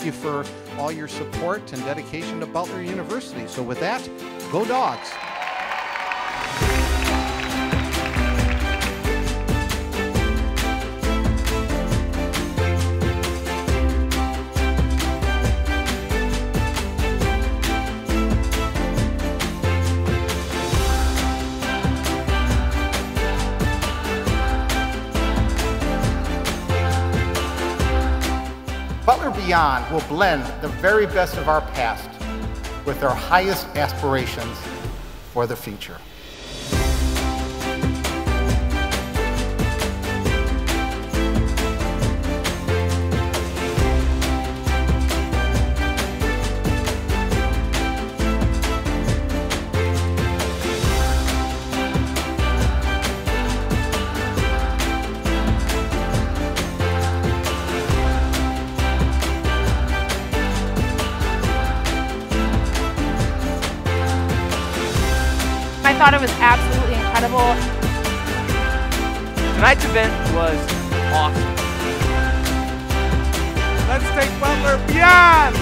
thank you for all your support and dedication to Butler University. So, with that, go dogs. Butler Beyond will blend the very best of our past with our highest aspirations for the future. I thought it was absolutely incredible. Tonight's event was awesome. Let's take Butler beyond!